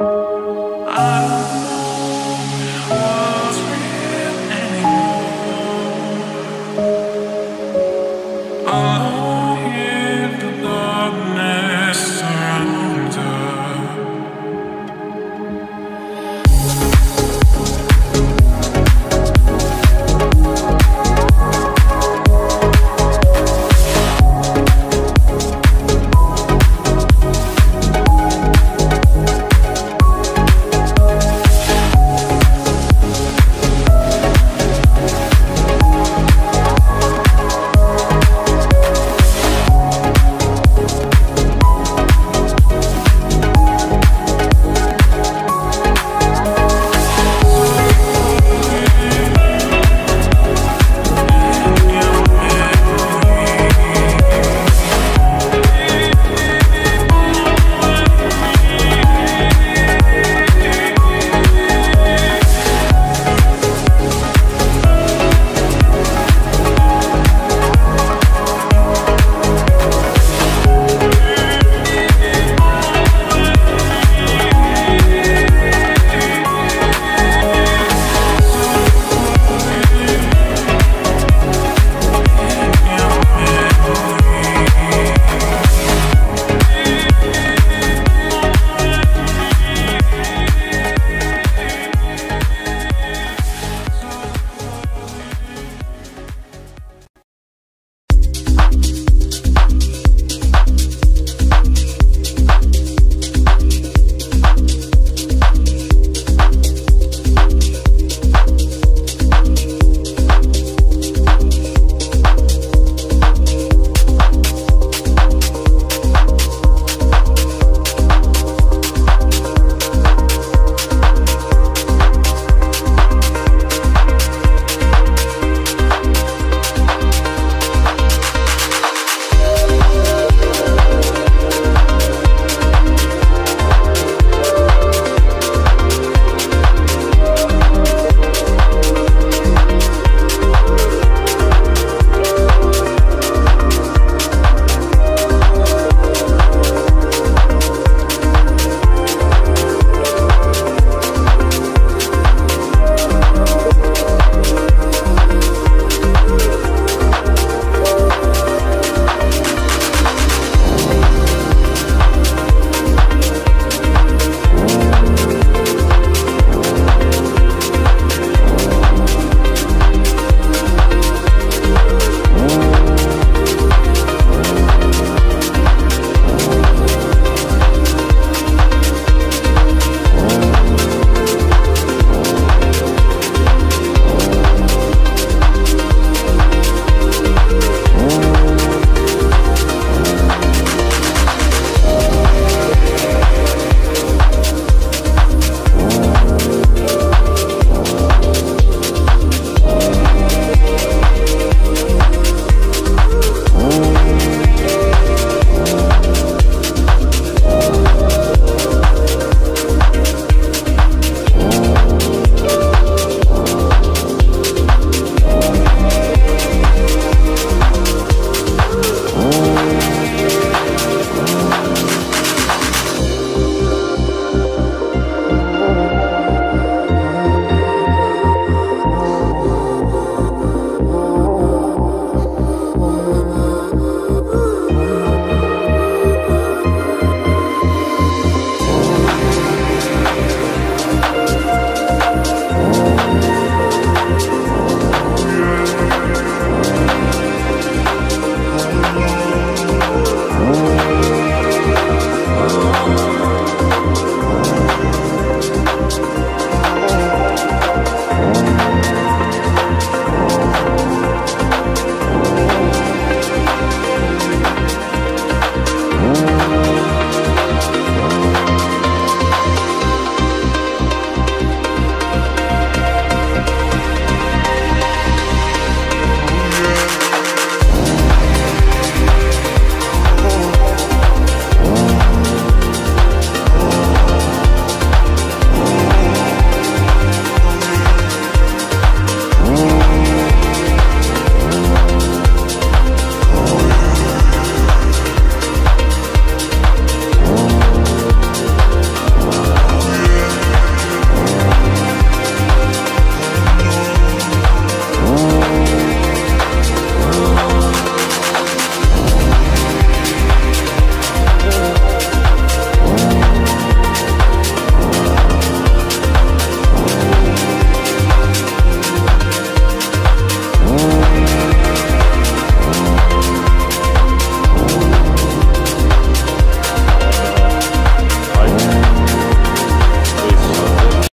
I Peace.